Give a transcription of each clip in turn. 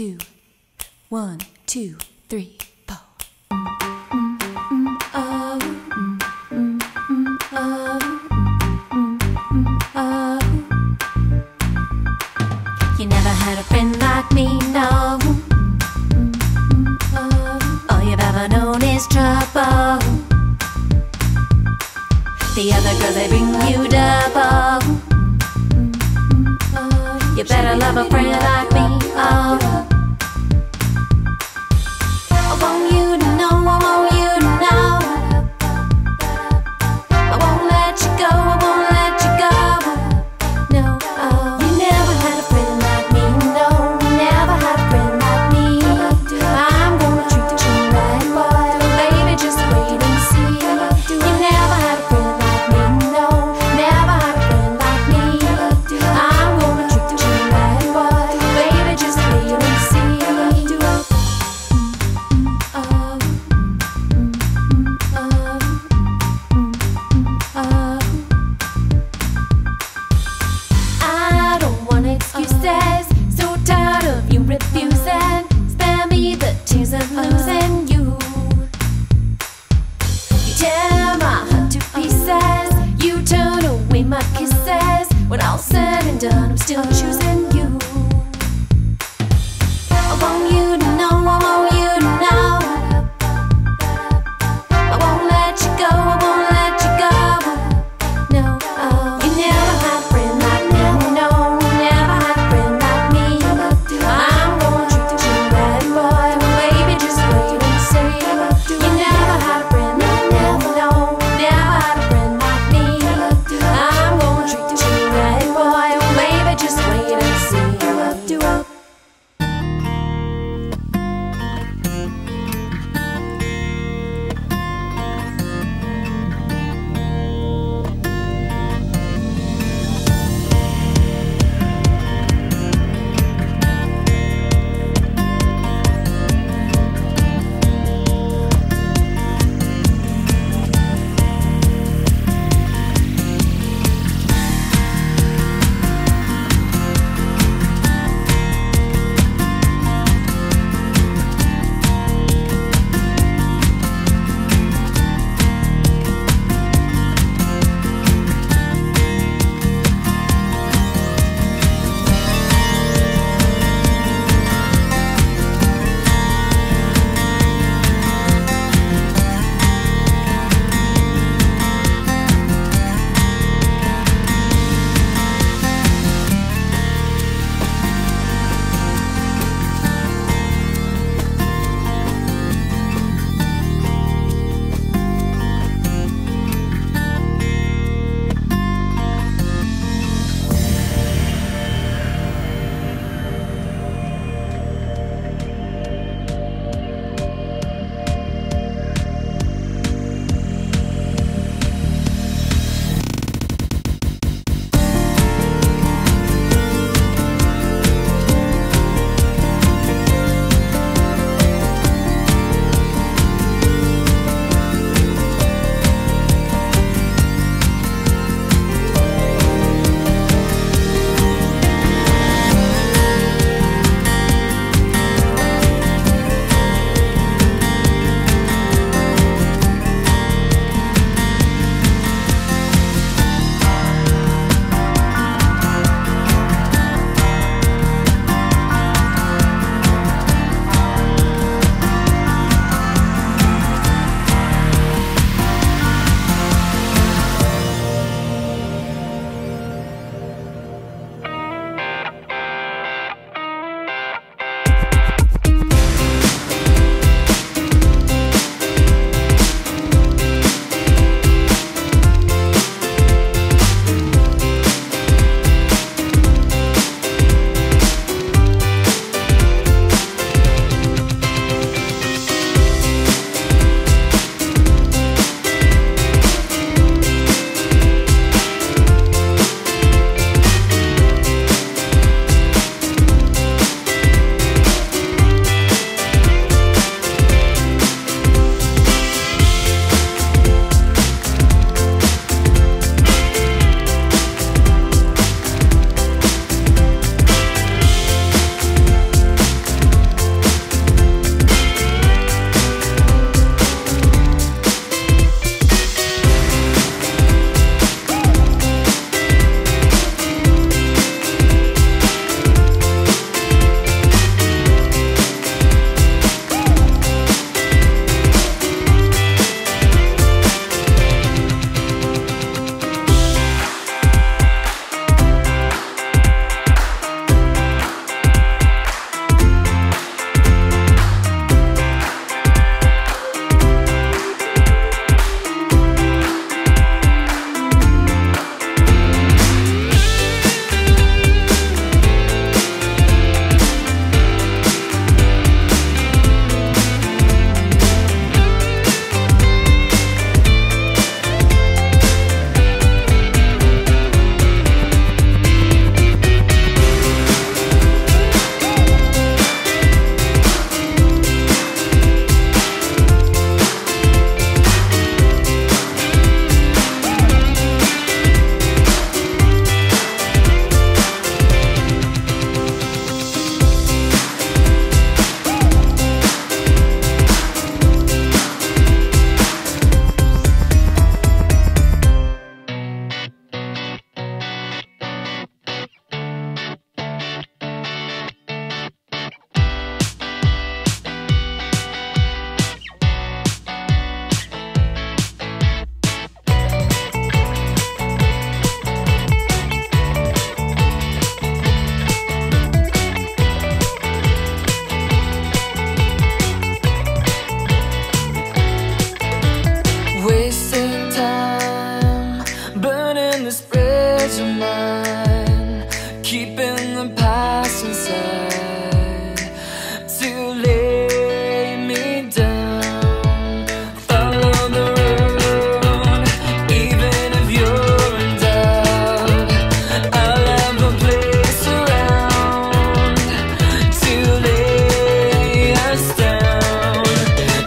two, one, two, three. You never had a friend like me, no. All you've ever known is trouble. The other girls, they bring you double. You better love a friend like me, oh. says, so tired of you refusing. Spare me the tears of losing you. You tear my heart to pieces. You turn away my kisses. When all said and done, I'm still choosing.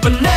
but now